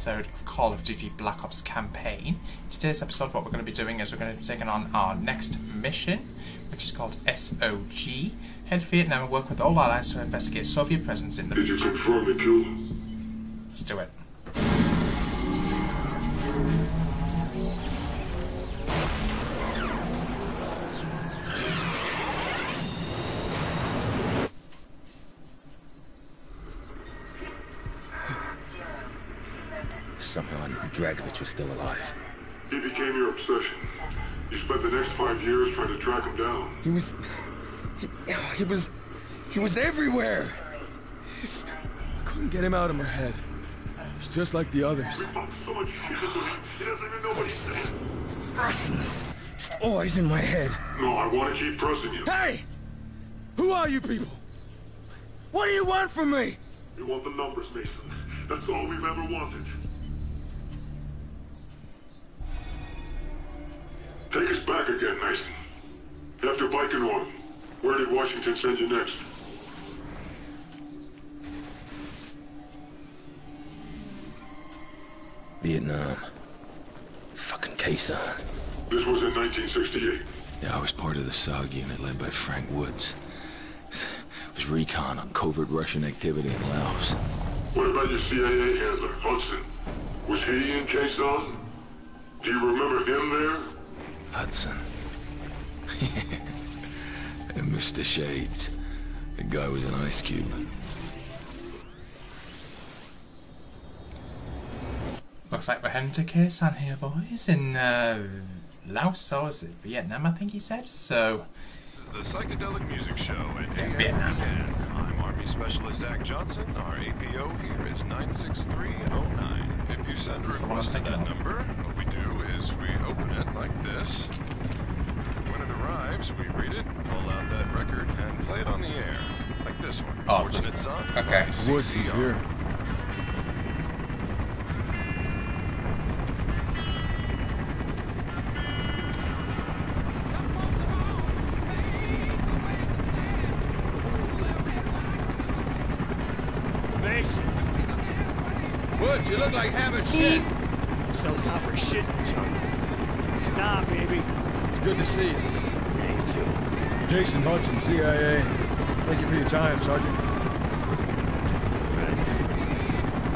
episode of Call of Duty Black Ops campaign. In today's episode, what we're going to be doing is we're going to be taking on our next mission, which is called SOG. Head to Vietnam and work with all allies to investigate Soviet presence in the Did you region. confirm the kill? Let's do it. Dragovich was still alive. He became your obsession. You spent the next five years trying to track him down. He was... He, he was... He was everywhere! Just... I couldn't get him out of my head. He's just like the others. We so much shit he doesn't even know what he's saying. Just always in my head. No, I want to keep pressing you. Hey! Who are you people? What do you want from me? You want the numbers, Mason. That's all we've ever wanted. Mason. After Baikonur, where did Washington send you next? Vietnam. Fucking Khe-Sanh. This was in 1968. Yeah, I was part of the SOG unit led by Frank Woods. It was recon on covert Russian activity in Laos. What about your CIA handler, Hudson? Was he in Khe-Sanh? Do you remember him there? Hudson. And Mr. Shades. The guy was an ice cube. Looks like we're heading to Khe-Sanh here, boys, in uh, Laos or is it Vietnam, I think he said. So, This is the Psychedelic Music Show at AM Vietnam. Weekend. I'm Army Specialist Zach Johnson. Our APO here is 96309. If you send a this the request to that of? number, what we do is we open it like this. When it arrives, we read it, this one. Oh, so Fortunate this- Son okay. Woods was here. Mason, Woods, you look like having shit. so time for shit in the jungle. Stop, baby. It's good to see you. Yeah, you too. Jason Hudson, CIA. Thank you for your time, Sergeant.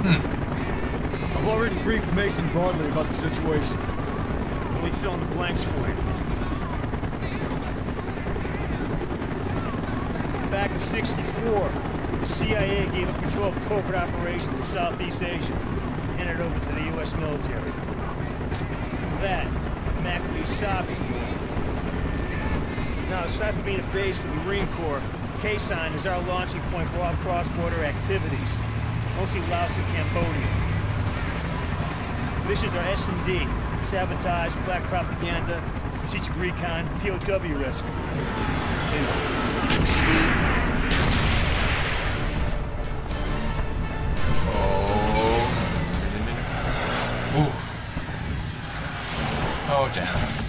Hmm. I've already briefed Mason broadly about the situation. Let me fill in the blanks for you. Back in 64, the CIA gave up control of corporate operations in Southeast Asia, handed it over to the U.S. military. That, SOG was born. Now, aside from being a base for the Marine Corps, Khe-Sanh is our launching point for all cross-border activities, mostly Laos and Cambodia. Missions are S&D, sabotage, black propaganda, strategic recon, POW rescue. oh. Oh, damn.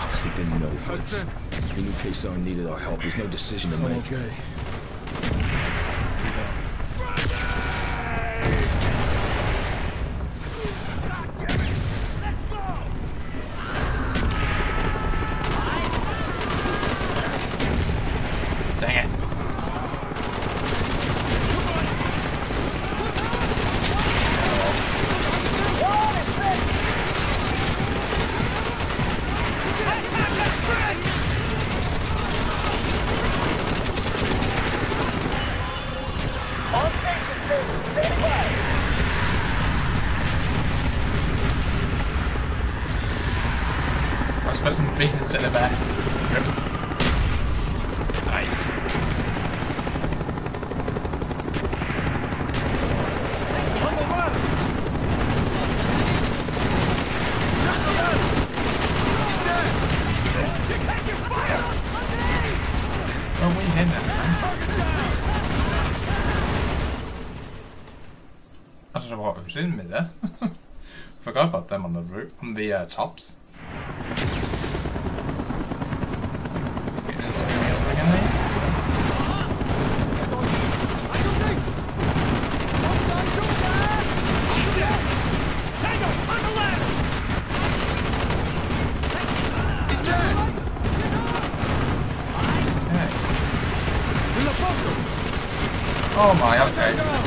Obviously didn't know Woods. We knew Khe-Sanh needed our help. There's no decision to make. Okay. I don't know what I'm doing me there. Forgot about them on the route, on the tops. Oh my, okay.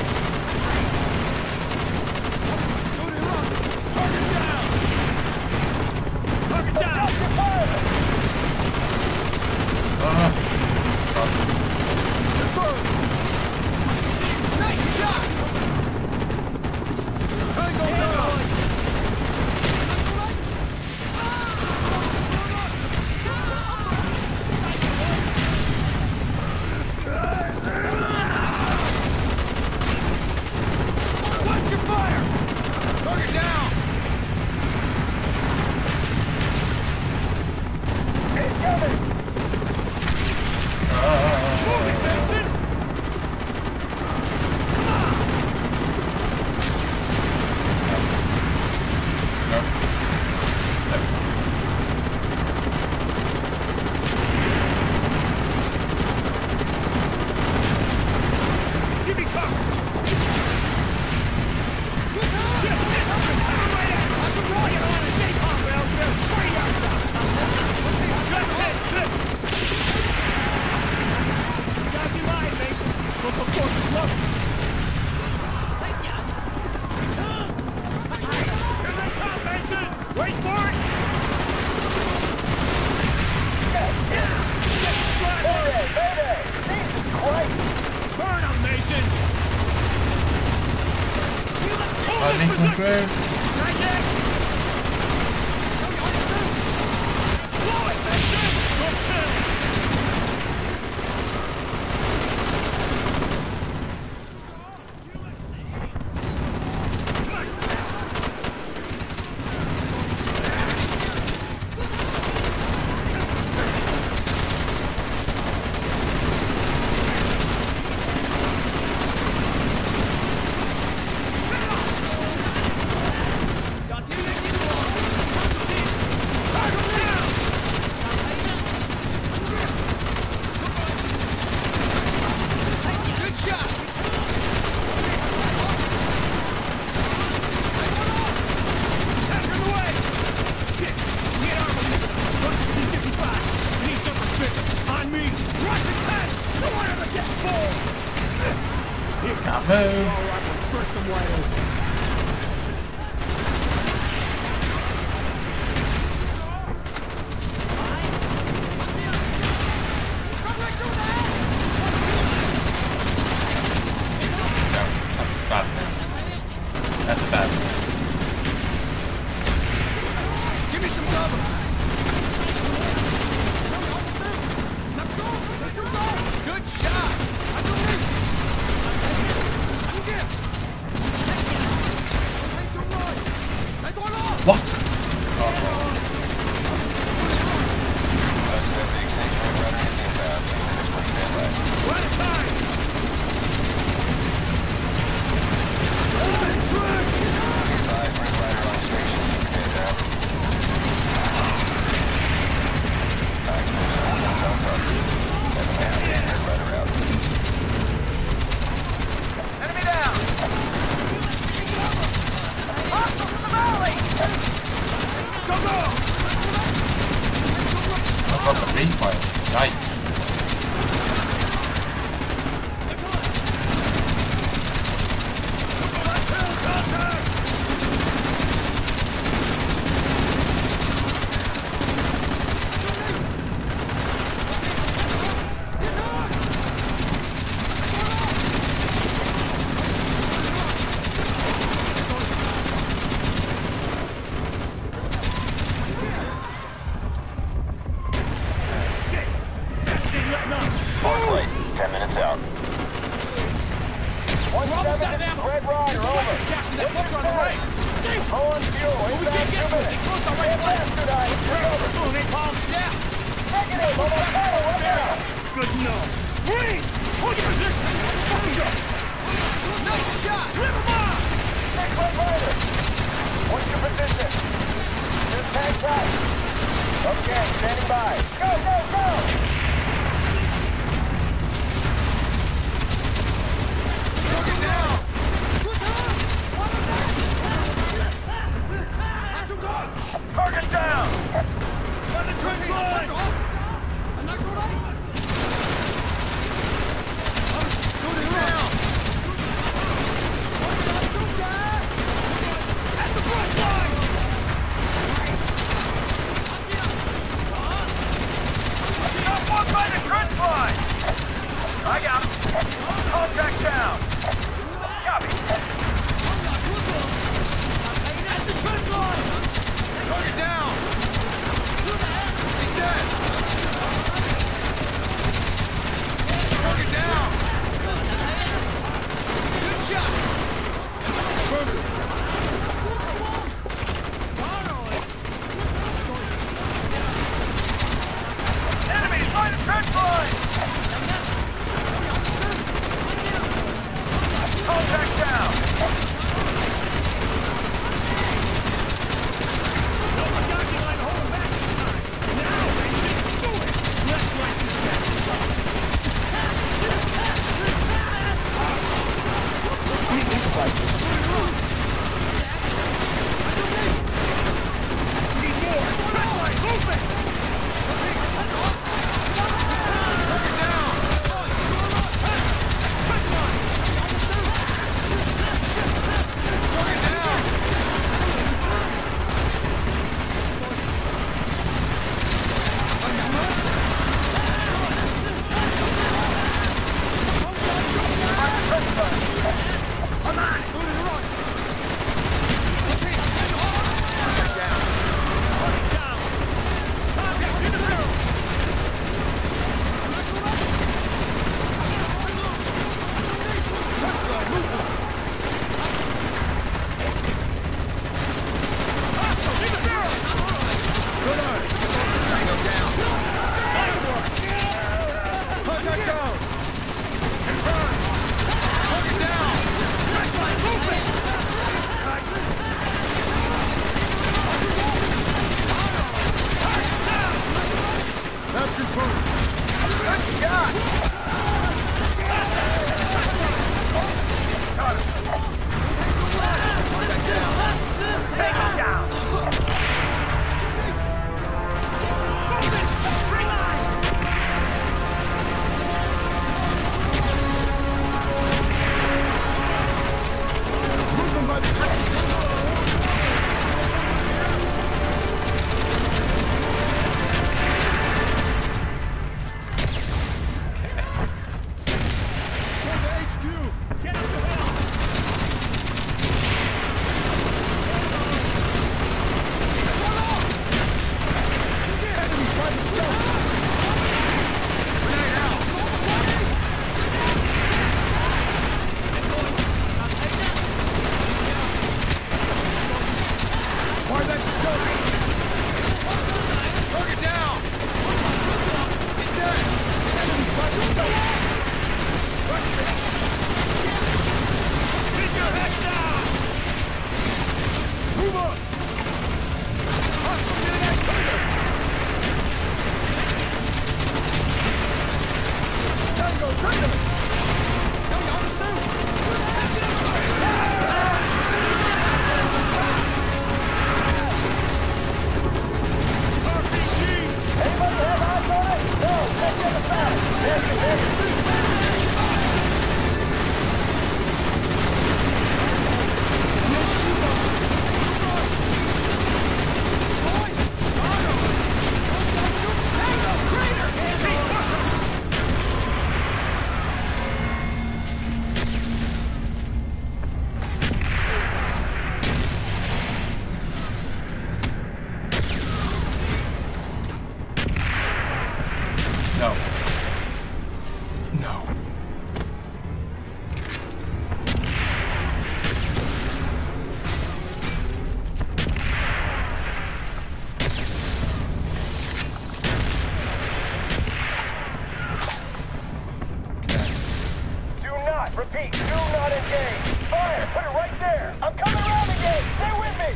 Do not engage. Fire, put it right there. I'm coming around the gate. Stay with me.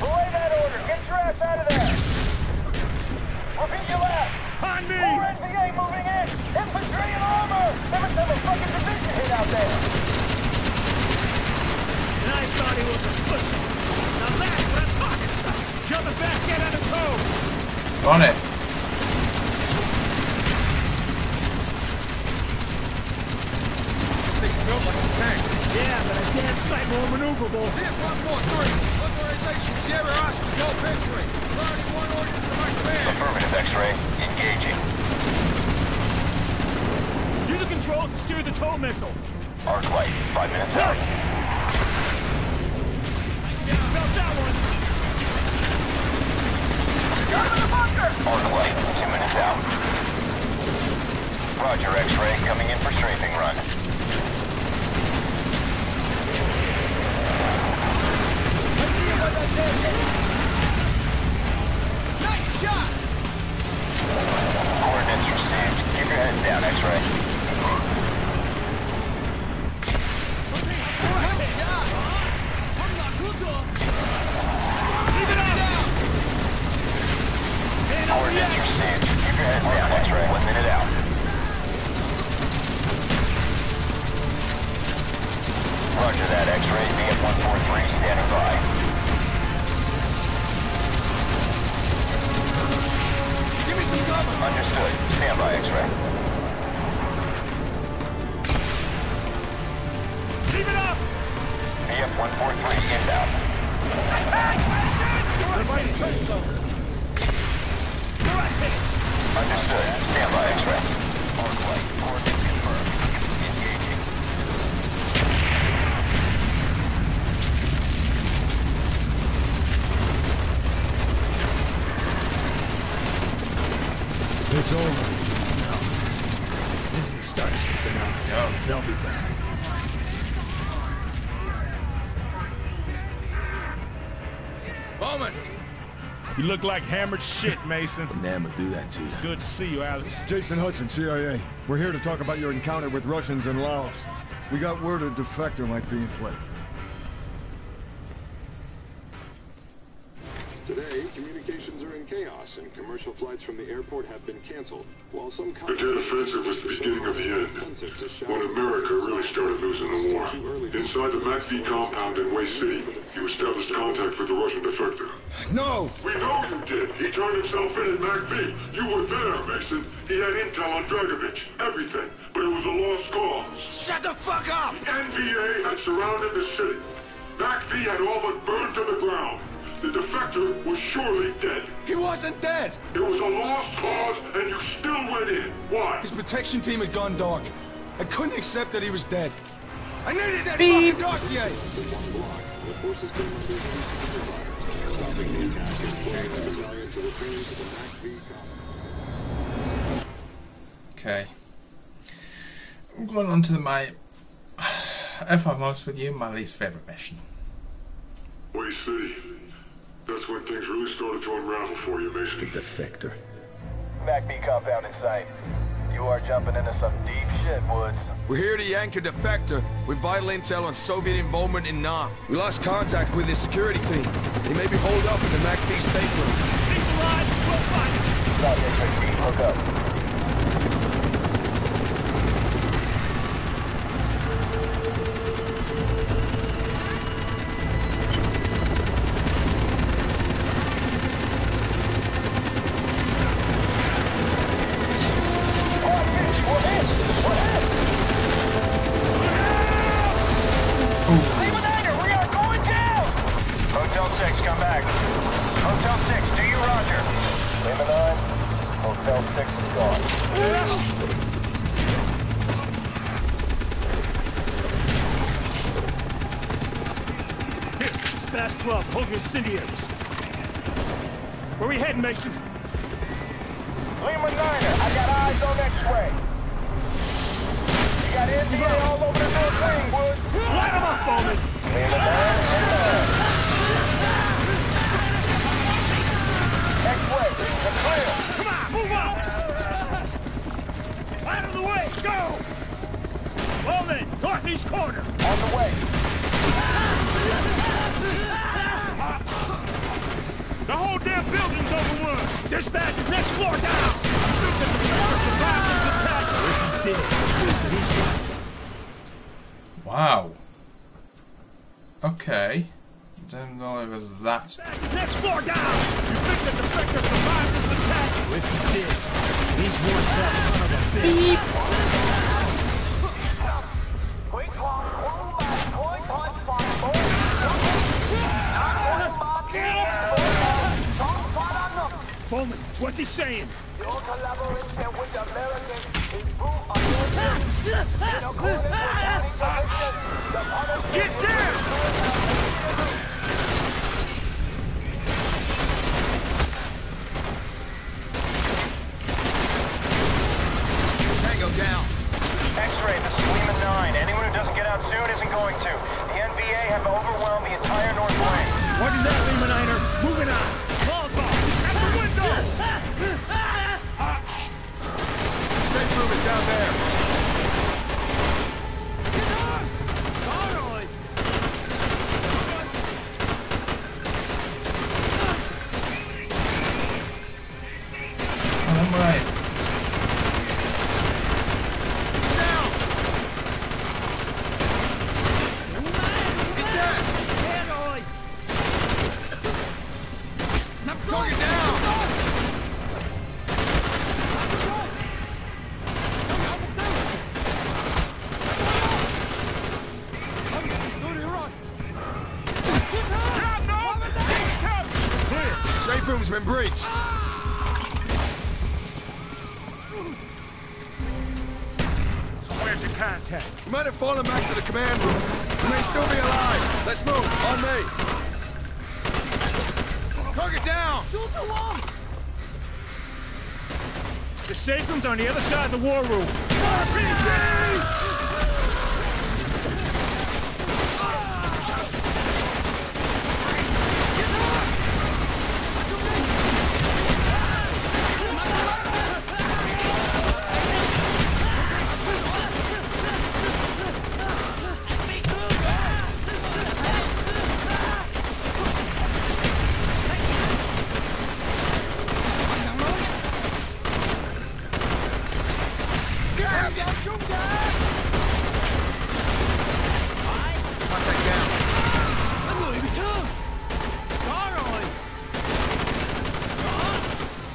Belay that order. Get your ass out of there. Repeat your last. On me! More NVA moving in. Infantry and armor. There must have a fucking division hit out there. And I thought he was a pussy. Now that's what I'm talking about. Jumping back in on the cove. On it. This thing's built like a tank. Yeah, but a damn sight more maneuverable. CF-143, authorization Sierra Oscar, no picturing. Priority 1 orders to my command. Affirmative, X-ray. Engaging. Use the controls to steer the tow missile. Arc light. Five minutes out. Nice! That one. Arc light. Two minutes out. Roger, X-ray. Coming in for strafing run. やった! Let's go. They'll be back. Bowman! You look like hammered shit, Mason. Man would do that to you. Good to see you, Alex. Jason Hudson, CIA. We're here to talk about your encounter with Russians in Laos. We got word a defector might be in play. Communications chaos, and commercial flights from the airport have been canceled. While some The Tet offensive was the beginning of the end, when America really started losing the war. Inside the MACV compound in Hue City, you established contact with the Russian defector. No! We know you did. He turned himself in at MACV. You were there, Mason. He had intel on Dragovich. Everything. But it was a lost cause. Shut the fuck up! The NVA had surrounded the city. MACV had all but burned to the ground. The defector was surely dead. He wasn't dead! It was a lost cause, and you still went in. Why? His protection team had gone dark. I couldn't accept that he was dead. I needed that Beep. fucking dossier! The forces came under siege fire, stopping the attack and forcing the battalion to return to the MACV compound. Okay. I'm going on to the, my, if I'm honest with you, my least favourite mission. Hue City. That's when things really started to unravel for you, Mason. Defector. MACV compound in sight. You are jumping into some deep shit, Woods. We're here to yank a defector with vital intel on Soviet involvement in Nam. We lost contact with his security team. He may be holed up in the MACV safe room. Keep the line, we'll find it. Stop, X-ray. Up. Spass 12, hold your incendiaries. Where we heading, Mason? Lima 9er, I got eyes on X-ray. You got NVA all over the north wing, Woods. Light them up, Bowman! Lima 9. X-ray, the clear. Come on, move up! Out of the way, go! Bowman, northeast corner. On the way. The whole damn building's overrun. Dispatch, next floor down. Think that the Defector survived this attack. If he did, Wow. Okay. Didn't know it was that. Next floor down. You think the Defector survived this attack? If he did, he's one tough son of a bitch. Bowman, what's he saying? Your collaboration with Americans is proof of your guilt. In accordance with party tradition, the Get down! Tango down. X-ray, this is Lima 9. Anyone who doesn't get out soon isn't going to. The NVA have overwhelmed the entire North Wing. What is that, Lima Niner? Moving on. Is down there. Oh, I'm right. Target down. Safe room's been breached. So where's your contact? You might have fallen back to the command room. You may still be alive. Let's move. On me. Target down. The safe room's on the other side of the war room. RPG! Contact down.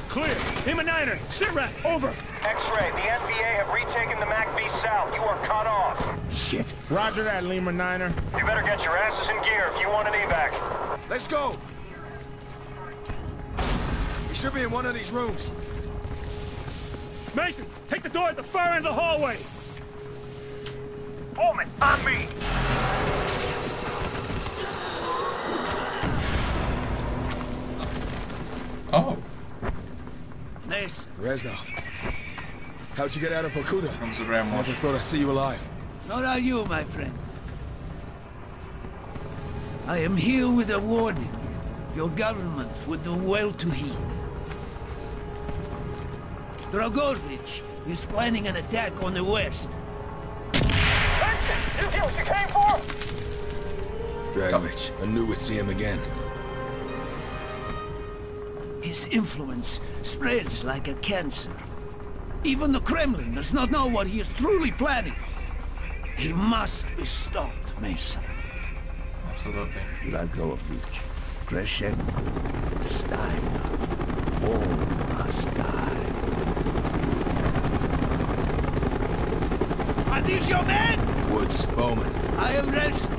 Clear. Lima niner. Sit rep. Over. X-ray, the NVA have retaken the MACV South. You are cut off. Shit. Roger that, Lima Niner. You better get your asses in gear if you want an evac. Let's go. He should be in one of these rooms. Mason, take the door at the far end of the hallway. Bowman, on me! Oh, Mason, Reznov. How'd you get out of Vorkuta? comes the Never brainwash. thought I'd see you alive. not are you, my friend. I am here with a warning. Your government would do well to heed. Dragovich is planning an attack on the west. Vincent, is this what you came for? Dragovich. I knew we'd see him again. His influence spreads like a cancer. Even the Kremlin does not know what he is truly planning. He must be stopped, Mason. Absolutely. Dragovich, Kravchenko, Steiner, all must die. Are these your men? Woods, Bowman. I am Reznov.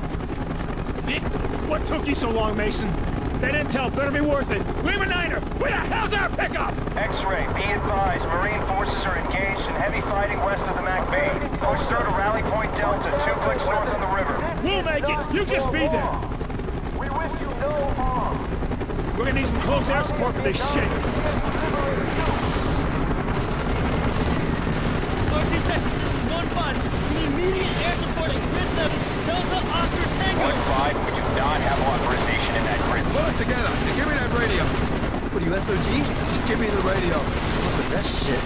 Victor, What took you so long, Mason? That intel better be worth it. Lima Niner, where the hell's our pickup? X-ray, be advised, Marine forces are engaged in heavy fighting west of the MACV. Push through to Rally Point Delta, two clicks north on the river. We'll make it. You just be there. We wish you no harm. We're gonna need some close air support for this shit. Northeast Texas, this is 1-5. Immediate air support at Grid 7, Delta Oscar Tango. One five, we do not have authorization in that grid. Pull it together give me that radio. What are you, SOG? Just give me the radio. Look at that shit.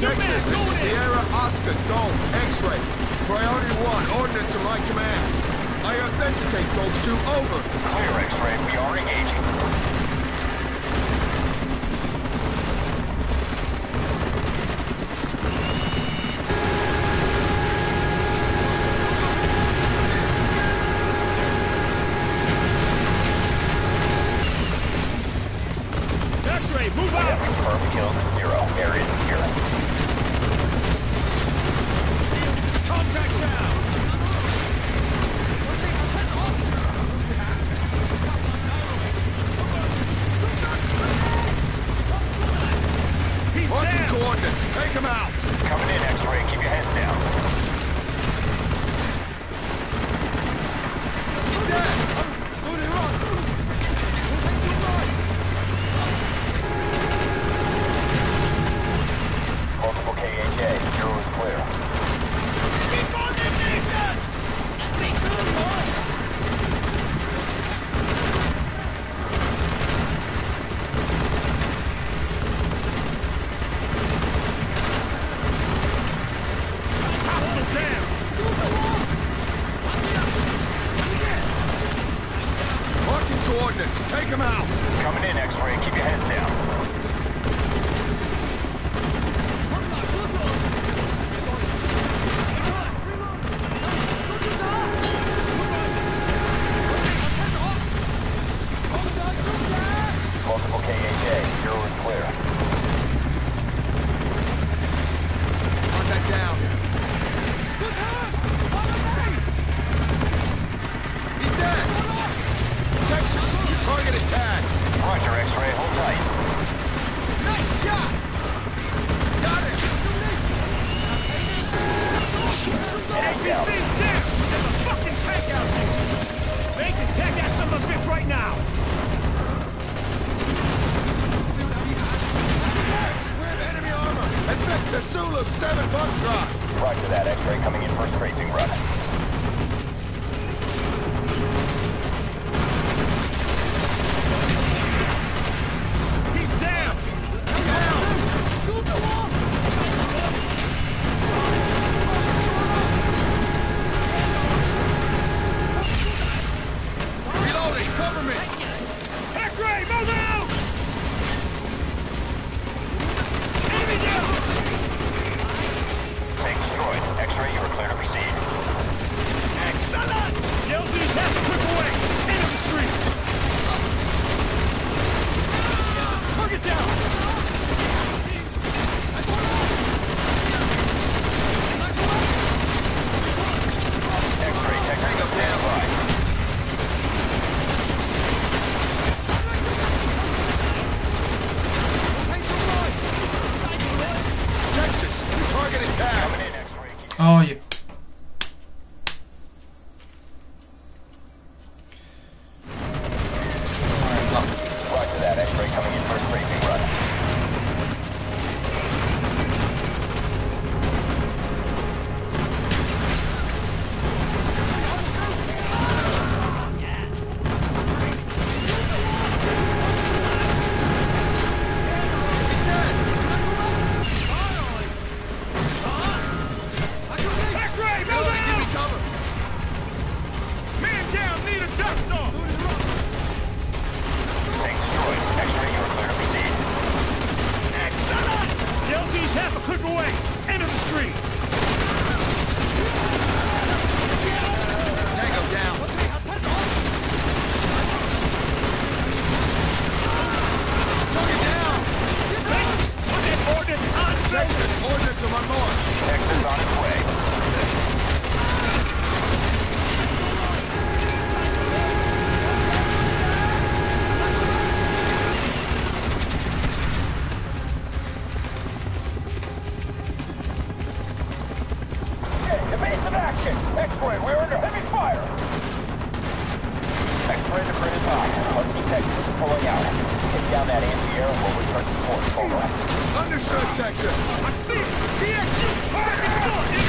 Texas, this is Sierra Oscar Dome X-ray. Priority 1, ordnance to my command. I authenticate those two over. Clear X-ray, we are engaging. Reinforced racing run. X-ray, we're under heavy fire! X-ray, the grid is hot. Husky Texas is pulling out. Take down that anti-air and we'll return support. Over. Understood, Texas! I see it! ZPU! Second floor!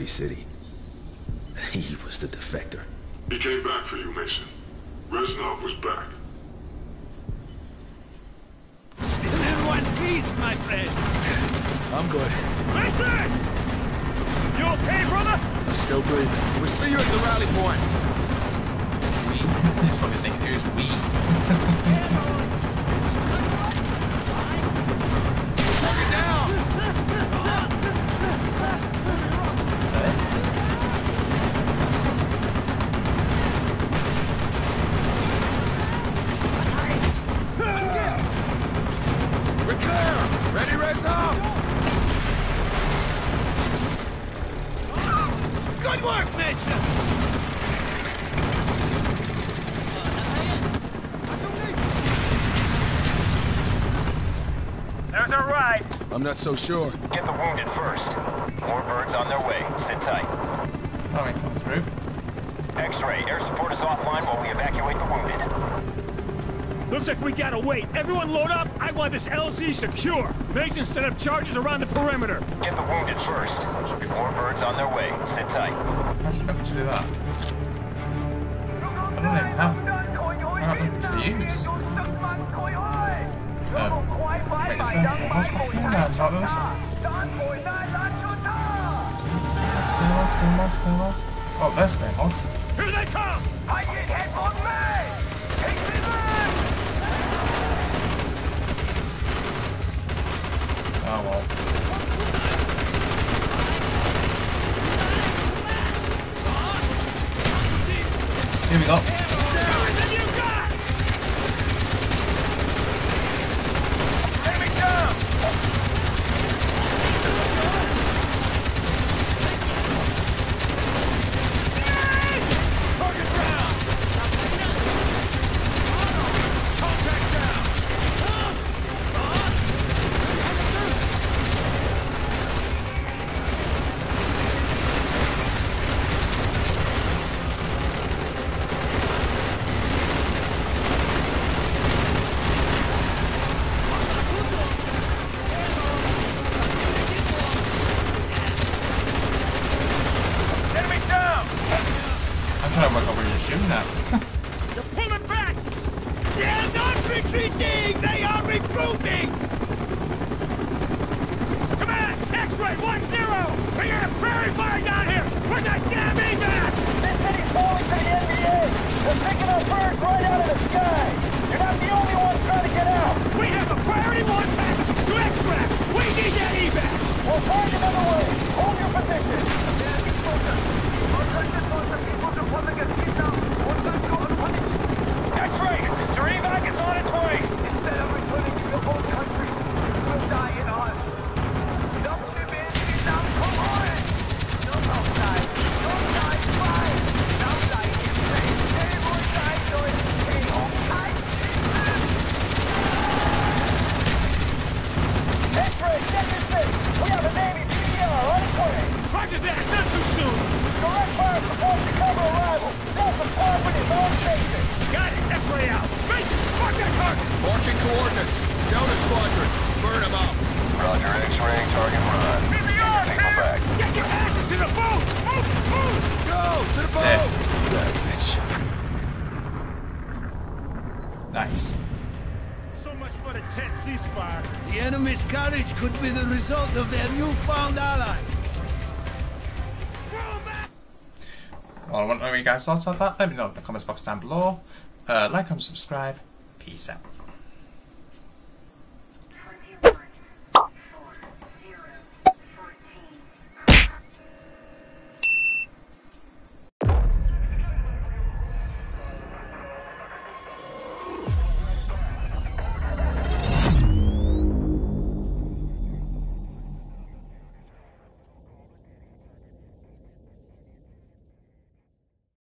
Was here in Hue City. He was the defector. He came back for you, Mason. Reznov was back. Still in one piece, my friend. I'm good. Mason! You okay, brother? I'm still breathing. We'll see you at the rally point. We. This fucking what we think. Who's we? Not so sure. Get the wounded first. More birds on their way. Sit tight. Oh, we come through. X-ray, air support is offline while we evacuate the wounded. Looks like we gotta wait. Everyone load up. I want this LZ secure. Mason set up charges around the perimeter. Get the wounded first. More birds on their way. Sit tight. I just let me to do that. I don't even have. I got them to use. Um, wait, is there anything else back here? Oh, they come! I get hit on me! Take me back! Oh well. Here we go. Result of their newfound ally. Well, I to know what you guys thought of that. Let me know in the comments box down below. Uh, like and subscribe. Peace out.